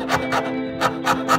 Ha ha ha ha!